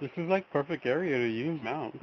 This is like perfect area to use mounts.